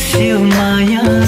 बस्यो माया